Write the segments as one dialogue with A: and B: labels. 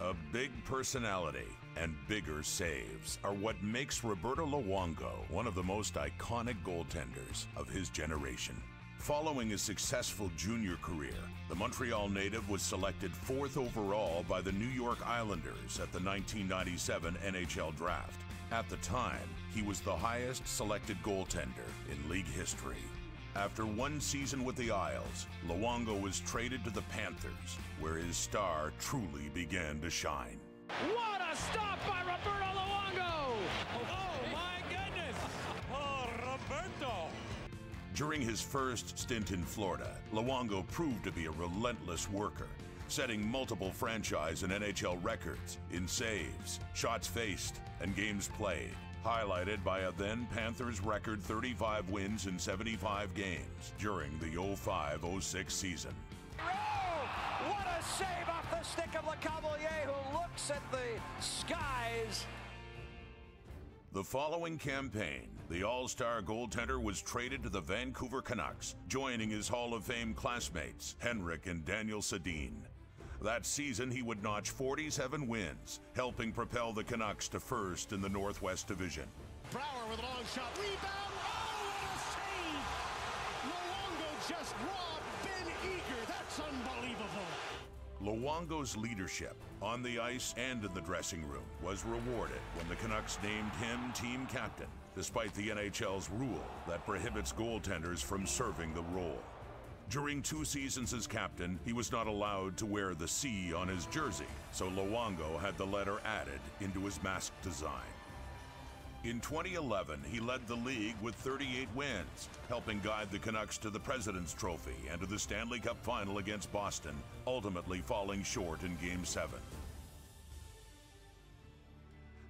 A: A big personality and bigger saves are what makes Roberto Luongo one of the most iconic goaltenders of his generation. Following a successful junior career, the Montreal native was selected fourth overall by the New York Islanders at the 1997 NHL Draft. At the time, he was the highest selected goaltender in league history. After one season with the Isles, Luongo was traded to the Panthers, where his star truly began to shine.
B: What a stop by Roberto Luongo! Oh my goodness! Oh, Roberto!
A: During his first stint in Florida, Luongo proved to be a relentless worker, setting multiple franchise and NHL records in saves, shots faced, and games played highlighted by a then Panthers record 35 wins in 75 games during the 05 06 season.
C: Oh, what a save off the stick of Lecavalier, who looks at the skies.
A: The following campaign, the All Star goaltender was traded to the Vancouver Canucks, joining his Hall of Fame classmates, Henrik and Daniel Sedin. That season, he would notch 47 wins, helping propel the Canucks to first in the Northwest Division.
D: Brouwer with a long shot. Rebound. Oh, what a save! Luongo just robbed Ben Eager. That's unbelievable.
A: Luongo's leadership on the ice and in the dressing room was rewarded when the Canucks named him team captain, despite the NHL's rule that prohibits goaltenders from serving the role. During two seasons as captain, he was not allowed to wear the C on his jersey, so Luongo had the letter added into his mask design. In 2011, he led the league with 38 wins, helping guide the Canucks to the President's Trophy and to the Stanley Cup final against Boston, ultimately falling short in Game 7.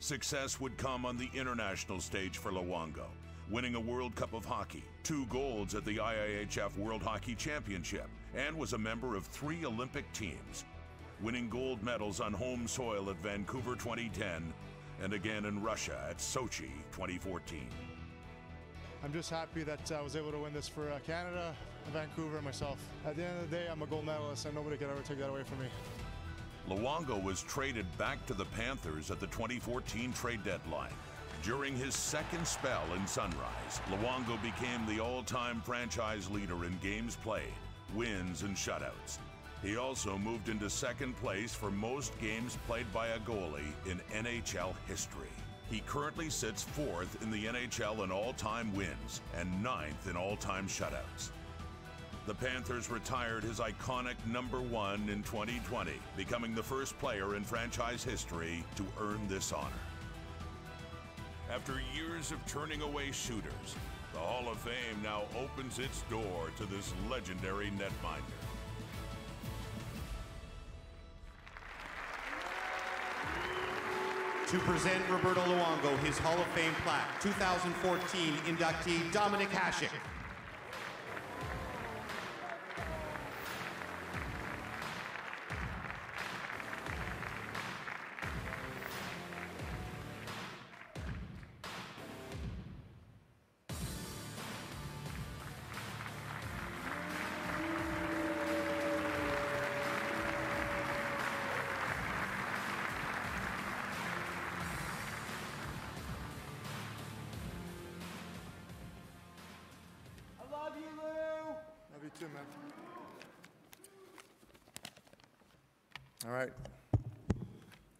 A: Success would come on the international stage for Luongo, winning a World Cup of Hockey, two golds at the IIHF World Hockey Championship, and was a member of three Olympic teams, winning gold medals on home soil at Vancouver 2010 and again in Russia at Sochi 2014.
E: I'm just happy that I was able to win this for uh, Canada, Vancouver, and myself. At the end of the day, I'm a gold medalist, and nobody can ever take that away from me.
A: Luongo was traded back to the Panthers at the 2014 trade deadline during his second spell in Sunrise, Luongo became the all-time franchise leader in games played, wins, and shutouts. He also moved into second place for most games played by a goalie in NHL history. He currently sits fourth in the NHL in all-time wins and ninth in all-time shutouts. The Panthers retired his iconic number one in 2020, becoming the first player in franchise history to earn this honor. After years of turning away shooters, the Hall of Fame now opens its door to this legendary netminder.
F: To present Roberto Luongo his Hall of Fame plaque, 2014 inductee Dominik Hasek.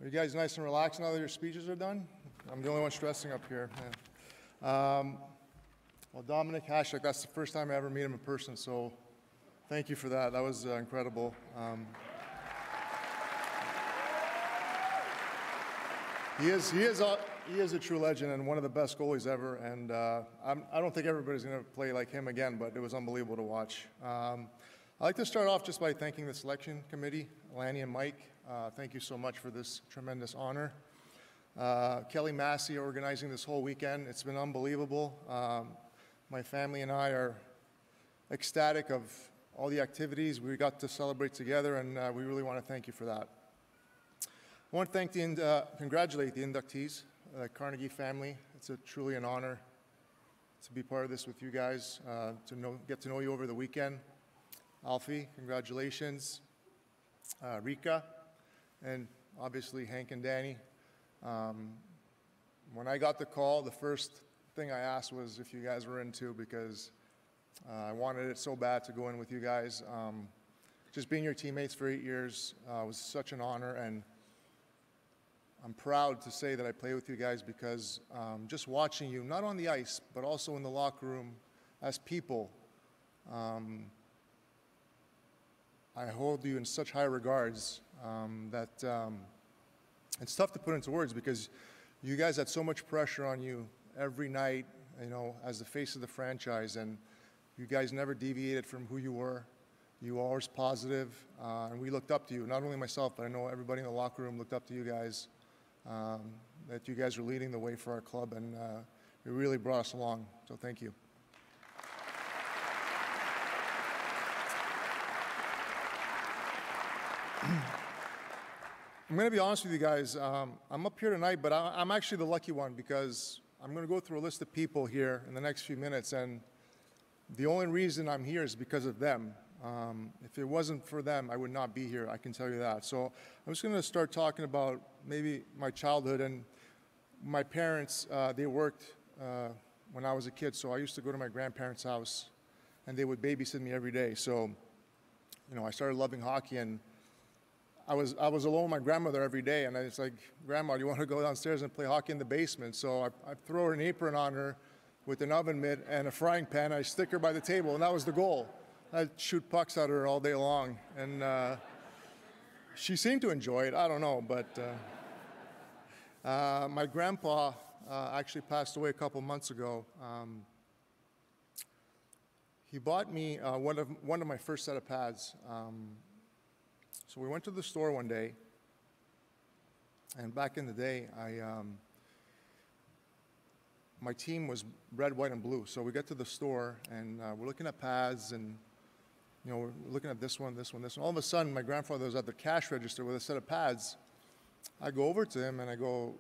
E: Are you guys nice and relaxed now that your speeches are done? I'm the only one stressing up here. Yeah. Um, well, Dominik Hasek, that's the first time I ever meet him in person, so thank you for that. That was uh, incredible. Um, he is, he, is a, he is a true legend and one of the best goalies ever, and uh, I do not think everybody's going to play like him again, but it was unbelievable to watch. Um, I'd like to start off just by thanking the selection committee, Lanny and Mike. Uh, thank you so much for this tremendous honor. Uh, Kelly Massey organizing this whole weekend. It's been unbelievable. Um, my family and I are ecstatic of all the activities we got to celebrate together, and uh, we really want to thank you for that. I want to thank the, uh, congratulate the inductees, the Carnegie family. It's a, truly an honor to be part of this with you guys, uh, to know, get to know you over the weekend. Alfie, congratulations. Uh, Riikka, and obviously Hank and Danny. Um, when I got the call, the first thing I asked was if you guys were into because uh, I wanted it so bad to go in with you guys. Um, just being your teammates for eight years uh, was such an honor, and I'm proud to say that I play with you guys because um, just watching you, not on the ice, but also in the locker room as people, um, I hold you in such high regards um, that um, it's tough to put into words because you guys had so much pressure on you every night, you know, as the face of the franchise, and you guys never deviated from who you were. You were always positive, uh, and we looked up to you. Not only myself, but I know everybody in the locker room looked up to you guys. Um, that you guys are leading the way for our club, and uh, you really brought us along. So thank you. I'm going to be honest with you guys. Um, I'm up here tonight, but I, I'm actually the lucky one because I'm going to go through a list of people here in the next few minutes, and the only reason I'm here is because of them. Um, if it wasn't for them, I would not be here. I can tell you that. So I'm just going to start talking about maybe my childhood and my parents. Uh, they worked uh, when I was a kid, so I used to go to my grandparents' house, and they would babysit me every day. So, you know, I started loving hockey and I was, I was alone with my grandmother every day, and I was like, Grandma, do you want to go downstairs and play hockey in the basement? So I, I throw an apron on her with an oven mitt and a frying pan. I stick her by the table, and that was the goal. I'd shoot pucks at her all day long. And uh, she seemed to enjoy it. I don't know, but uh, uh, my grandpa uh, actually passed away a couple months ago. Um, he bought me uh, one, of, one of my first set of pads. Um, so we went to the store one day, and back in the day, I, um, my team was red, white, and blue. So we get to the store, and uh, we're looking at pads, and you know, we're looking at this one, this one, this one. All of a sudden, my grandfather was at the cash register with a set of pads. I go over to him and I go,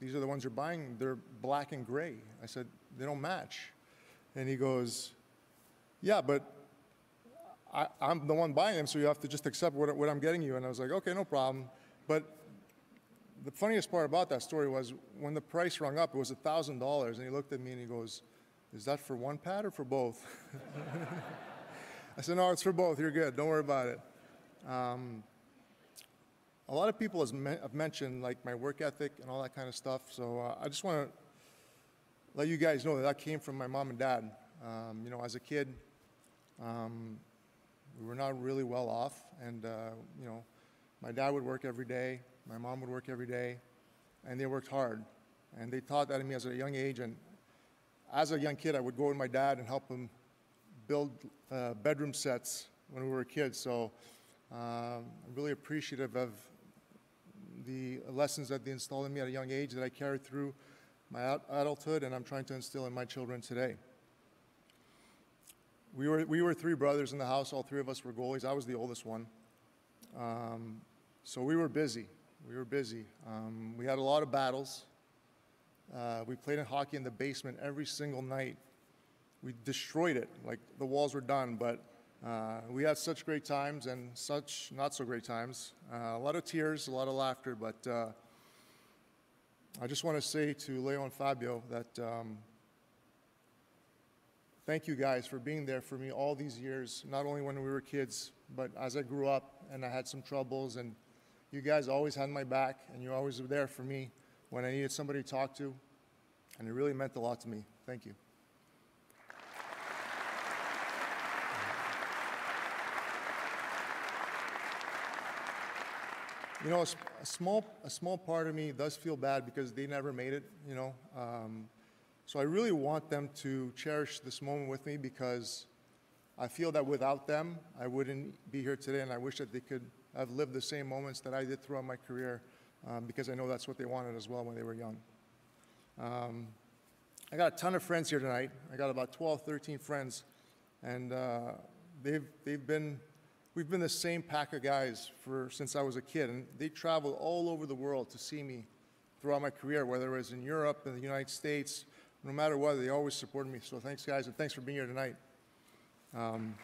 E: "These are the ones you're buying. They're black and gray." I said, "They don't match," and he goes, "Yeah, but I, am the one buying them, so you have to just accept what, what I'm getting you. And I was like, okay, no problem. But the funniest part about that story was when the price rung up, it was $1,000. And he looked at me and he goes, is that for one pad or for both? I said, no, it's for both. You're good. Don't worry about it. Um, a lot of people have mentioned like my work ethic and all that kind of stuff. So uh, I just want to let you guys know that that came from my mom and dad. Um, you know, as a kid, um, we were not really well off, and uh, you know, my dad would work every day, my mom would work every day, and they worked hard, and they taught that to me as a young age. And as a young kid, I would go with my dad and help him build uh, bedroom sets when we were kids. So uh, I'm really appreciative of the lessons that they installed in me at a young age that I carried through my adulthood, and I'm trying to instill in my children today. We were, we were three brothers in the house. All three of us were goalies. I was the oldest one. Um, so we were busy. We were busy. Um, we had a lot of battles. Uh, we played in hockey in the basement every single night. We destroyed it. Like the walls were done, but uh, we had such great times and such not so great times. Uh, a lot of tears, a lot of laughter, but uh, I just want to say to Leo and Fabio that um, thank you guys for being there for me all these years, not only when we were kids, but as I grew up and I had some troubles. And you guys always had my back, and you always were there for me when I needed somebody to talk to. And it really meant a lot to me. Thank you. You know, a, a, small, a small part of me does feel bad because they never made it, you know. Um, so I really want them to cherish this moment with me because I feel that without them, I wouldn't be here today, and I wish that they could have lived the same moments that I did throughout my career um, because I know that's what they wanted as well when they were young. Um, I got a ton of friends here tonight. I got about 12, 13 friends, and uh, they've, they've been, we've been the same pack of guys for, since I was a kid, and they traveled all over the world to see me throughout my career, whether it was in Europe, in the United States, no matter what, they always supported me. So thanks, guys, and thanks for being here tonight. Um,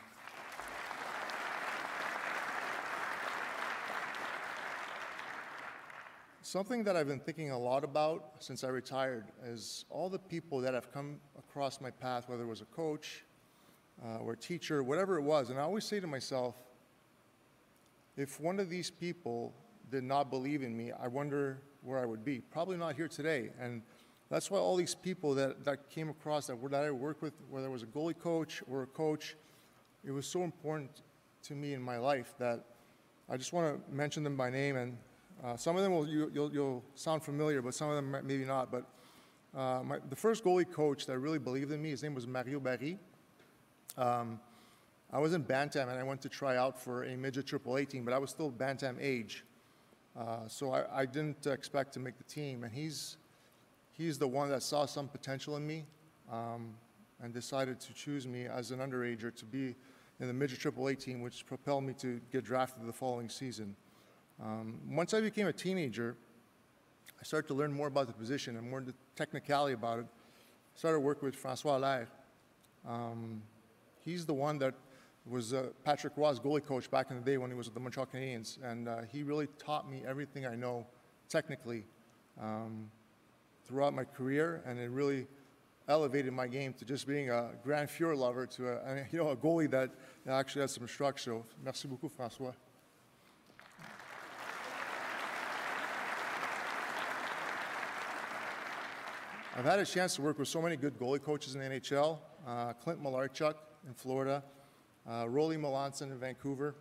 E: something that I've been thinking a lot about since I retired is all the people that have come across my path, whether it was a coach uh, or a teacher, whatever it was. And I always say to myself, if one of these people did not believe in me, I wonder where I would be. Probably not here today. And that's why all these people that, that came across that, that I worked with, whether it was a goalie coach or a coach, it was so important to me in my life that I just want to mention them by name. And uh, some of them will you, will you'll sound familiar, but some of them maybe not. But uh, my, the first goalie coach that really believed in me, his name was Mario Barry. Um, I was in Bantam and I went to try out for a midget triple A team, but I was still Bantam age. Uh, so I, I, didn't expect to make the team. And he's, he's the one that saw some potential in me um, and decided to choose me as an underager to be in the midget triple A team, which propelled me to get drafted the following season. Um, once I became a teenager, I started to learn more about the position and more the technicality about it. I started working with Francois Allaire. Um, he's the one that was uh, Patrick Roy's goalie coach back in the day when he was with the Montreal Canadiens, and uh, he really taught me everything I know technically um, throughout my career, and it really elevated my game to just being a grand Fuhrer lover to a, you know, a goalie that actually has some structure. merci beaucoup, François. I've had a chance to work with so many good goalie coaches in the NHL. Uh, Clint Malarchuk in Florida, uh, Rolly Melanson in Vancouver,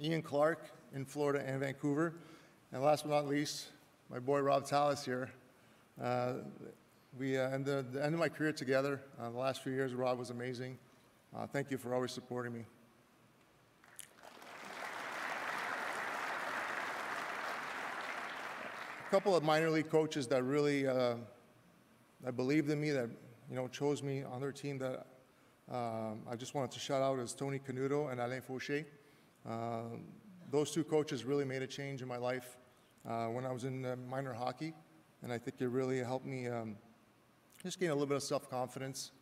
E: Ian Clark in Florida and Vancouver, and last but not least, my boy Robb Tallas here. Uh, we uh, ended the end of my career together. Uh, the last few years, Rob was amazing. Uh, thank you for always supporting me. A couple of minor league coaches that really uh, that believed in me, that you know chose me on their team. That um, I just wanted to shout out is Tony Canuto and Alain Fauché. Uh, those two coaches really made a change in my life uh, when I was in minor hockey, and I think it really helped me um, just gain a little bit of self-confidence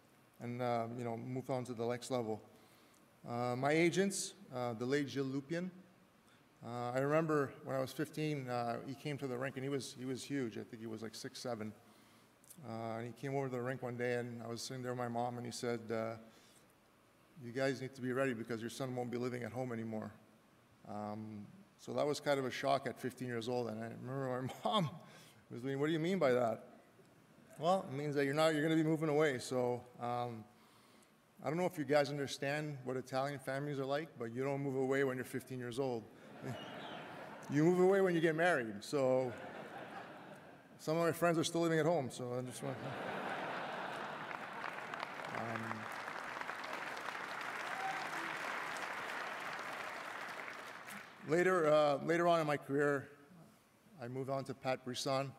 E: and uh, you know move on to the next level. Uh, my agents, uh, the late Gilles Lupien, uh, I remember when I was 15, uh, he came to the rink and he was, he was huge. I think he was like six, seven. Uh, and he came over to the rink one day and I was sitting there with my mom and he said, uh, you guys need to be ready because your son won't be living at home anymore. Um, so that was kind of a shock at 15 years old. And I remember my mom was like, what do you mean by that? Well, it means that you're not, you're going to be moving away. So um, I don't know if you guys understand what Italian families are like, but you don't move away when you're 15 years old. you move away when you get married. So some of my friends are still living at home, so I just want to. Later, uh, later on in my career, I moved on to Pat Brisson,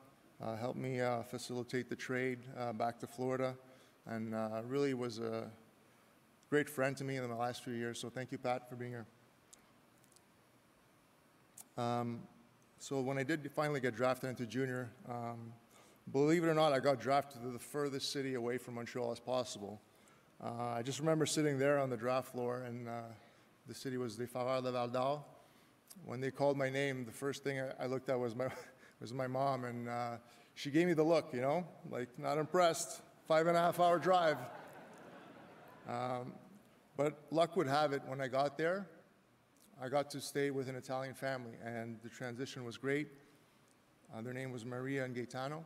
E: uh, helped me uh, facilitate the trade uh, back to Florida, and uh, really was a great friend to me in the last few years. So thank you, Pat, for being here. Um, so when I did finally get drafted into junior, um, believe it or not, I got drafted to the furthest city away from Montreal as possible. Uh, I just remember sitting there on the draft floor, and the city was the Foreurs de Val. When they called my name, the first thing I, looked at was my, was my mom, and uh, she gave me the look, you know, like not impressed. Five and a half hour drive. Um, but luck would have it, when I got there, I got to stay with an Italian family, and the transition was great. Uh, their name was Maria and Gaetano.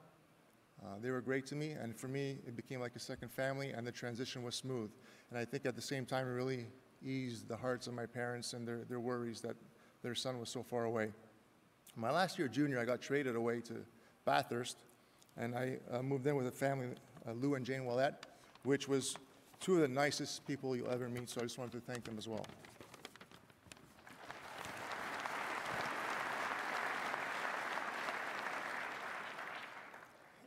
E: Uh, they were great to me, and for me, it became like a second family, and the transition was smooth. And I think at the same time, it really eased the hearts of my parents and their, their worries that their son was so far away. My last year junior, I got traded away to Bathurst, and I uh, moved in with a family, uh, Lou and Jane Willette, which was two of the nicest people you'll ever meet, so I just wanted to thank them as well.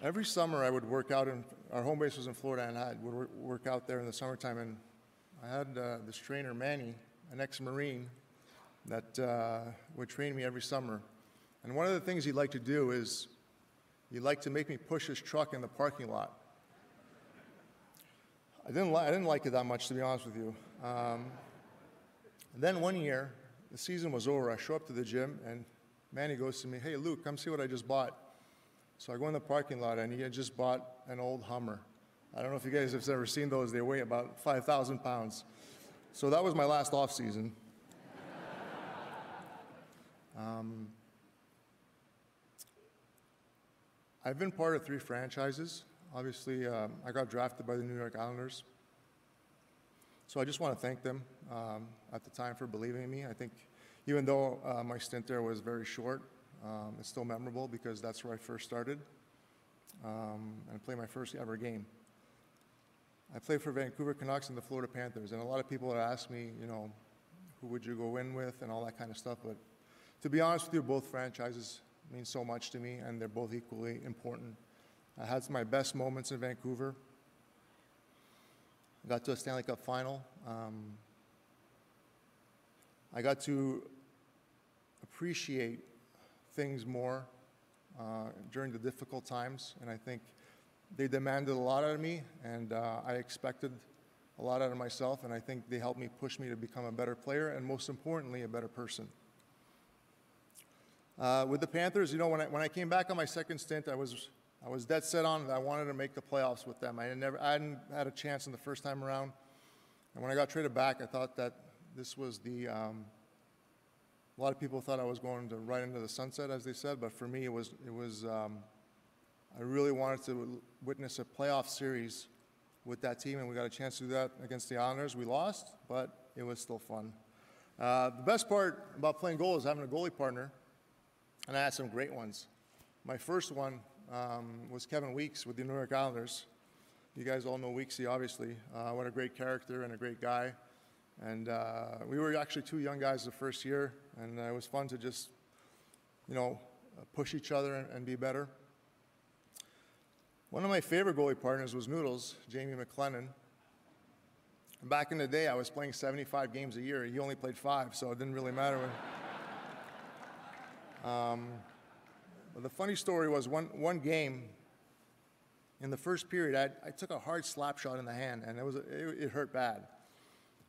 E: every summer I would work out in, our home base was in Florida and I would work out there in the summertime and I had uh, this trainer, Manny, an ex-Marine, that uh, would train me every summer. And one of the things he'd like to do is he'd like to make me push his truck in the parking lot. I didn't, li- I didn't like it that much, to be honest with you. Um, then one year, the season was over. I show up to the gym, and Manny goes to me, hey, Luke, come see what I just bought. So I go in the parking lot, and he had just bought an old Hummer. I don't know if you guys have ever seen those. They weigh about 5,000 pounds. So that was my last off season. Um, I've been part of three franchises. Obviously, um, I got drafted by the New York Islanders. So I just want to thank them um, at the time for believing in me. I think even though uh, my stint there was very short, um, it's still memorable because that's where I first started um, and played my first ever game. I played for Vancouver Canucks and the Florida Panthers, and a lot of people have asked me, you know, who would you go in with and all that kind of stuff. But to be honest with you, both franchises mean so much to me, and they're both equally important. I had my best moments in Vancouver. I got to a Stanley Cup final. Um, I got to appreciate things more uh, during the difficult times, and I think they demanded a lot out of me, and uh, I expected a lot out of myself, and I think they helped me push me to become a better player, and most importantly, a better person. Uh, with the Panthers, you know, when I, when I came back on my second stint, I was, I was dead set on that I wanted to make the playoffs with them. I, had never, I hadn't had a chance in the first time around. And when I got traded back, I thought that this was the, um, a lot of people thought I was going to right into the sunset, as they said, but for me, it was, it was um, I really wanted to witness a playoff series with that team, and we got a chance to do that against the Islanders. We lost, but it was still fun. Uh, the best part about playing goal is having a goalie partner, and I had some great ones. My first one um, was Kevin Weeks with the New York Islanders. You guys all know Weeksy, obviously. Uh, what a great character and a great guy. And uh, we were actually two young guys the first year, and uh, it was fun to just, you know, push each other and, be better. One of my favorite goalie partners was Noodles, Jamie McLennan. Back in the day, I was playing 75 games a year. He only played five, so it didn't really matter. When... Um, the funny story was one, one game in the first period, I, I, took a hard slap shot in the hand, and it, was, it, it hurt bad.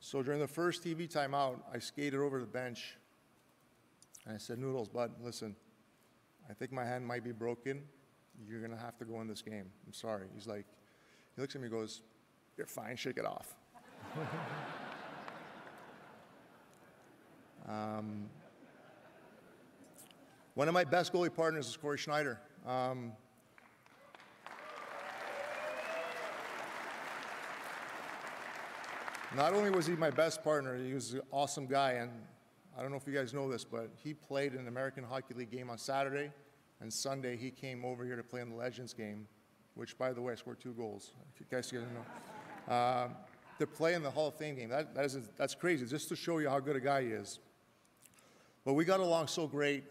E: So during the first TV timeout, I skated over to the bench, and I said, Noodles, bud, listen, I think my hand might be broken you're going to have to go in this game. I'm sorry. He's like, he looks at me and goes, You're fine, shake it off. um, one of my best goalie partners is Cory Schneider. Um, not only was he my best partner, he was an awesome guy. And I don't know if you guys know this, but he played in an American Hockey League game on Saturday and Sunday, he came over here to play in the Legends game, which, by the way, I scored two goals. You guys didn't know. Uh, to play in the Hall of Fame game. That, that is, that's crazy, just to show you how good a guy he is. But we got along so great,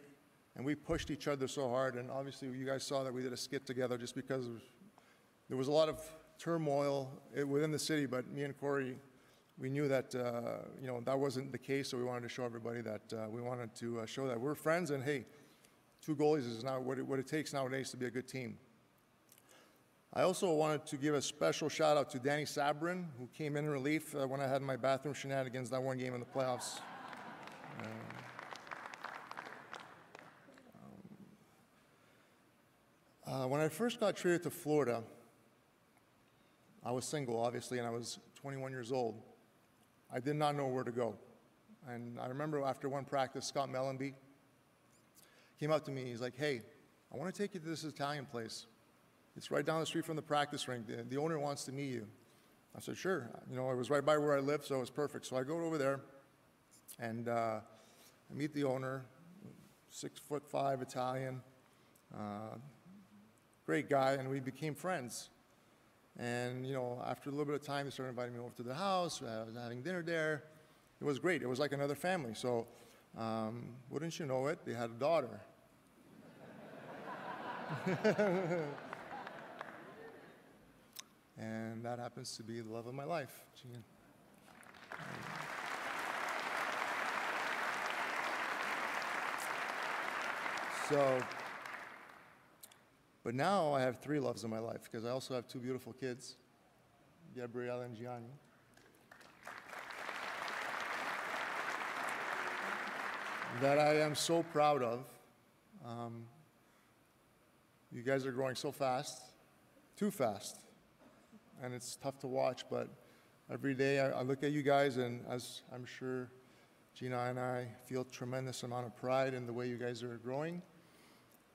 E: and we pushed each other so hard. And obviously, you guys saw that we did a skit together just because there was a lot of turmoil within the city. But me and Cory, we knew that uh, you know that wasn't the case, so we wanted to show everybody that uh, we wanted to uh, show that we're friends. And hey, two goalies is now what it, what it takes nowadays to be a good team. I also wanted to give a special shout out to Dany Sabourin, who came in relief uh, when I had my bathroom shenanigans that one game in the playoffs. Uh, when I first got traded to Florida, I was single, obviously, and I was 21 years old. I did not know where to go. And I remember after one practice, Scott Mellanby, came up to me. He's like, hey, I want to take you to this Italian place. It's right down the street from the practice rink. The, the owner wants to meet you. I said, sure. You know, it was right by where I live, so it was perfect. So I go over there, and uh, I meet the owner, six foot five Italian, uh, great guy, and we became friends. And you know, after a little bit of time, they started inviting me over to the house. I was having dinner there. It was great. It was like another family. So um, wouldn't you know it, they had a daughter. and that happens to be the love of my life, Jean. So, but now I have three loves in my life because I also have two beautiful kids, Gabrielle and Gianni. that I am so proud of. Um, you guys are growing so fast, too fast, and it's tough to watch. But every day I, I look at you guys, and as I'm sure Gina and I feel tremendous amount of pride in the way you guys are growing.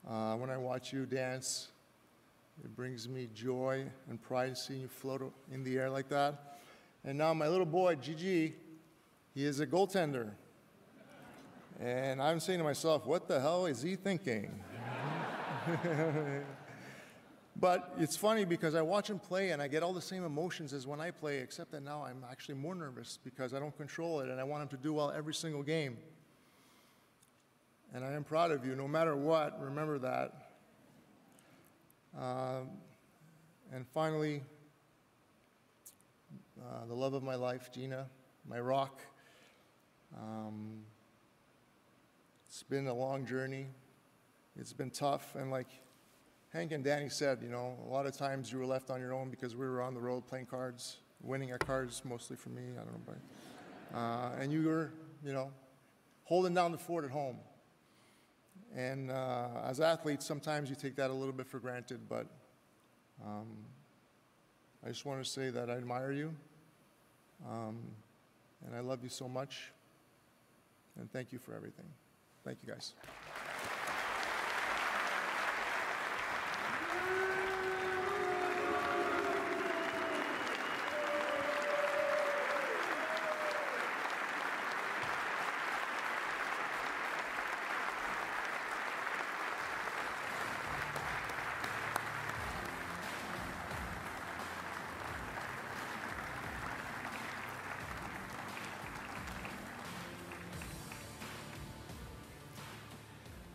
E: Uh, when I watch you dance, it brings me joy and pride seeing you float in the air like that. And now my little boy, Gigi, he is a goaltender. And I'm saying to myself, what the hell is he thinking? but it's funny because I watch him play and I get all the same emotions as when I play, except that now I'm actually more nervous because I don't control it and I want him to do well every single game. And I am proud of you, no matter what, remember that. Um, and finally, uh, the love of my life, Gina, my rock. Um, it's been a long journey. It's been tough, and like Hank and Danny said, you know, a lot of times you were left on your own because we were on the road playing cards, winning at cards, mostly for me. I don't know, but uh, and you were, you know, holding down the fort at home. And uh, as athletes, sometimes you take that a little bit for granted, but um, I just want to say that I admire you, um, and I love you so much, and thank you for everything. Thank you, guys.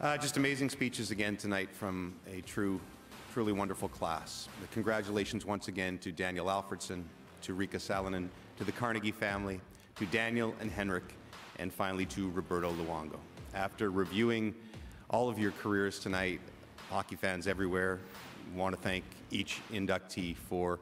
F: Uh, just amazing speeches again tonight from a true, truly wonderful class. Congratulations once again to Daniel Alfredsson, to Riikka Sallinen, to the Carnegie family, to Daniel and Henrik, and finally to Roberto Luongo. After reviewing all of your careers tonight, hockey fans everywhere want to thank each inductee for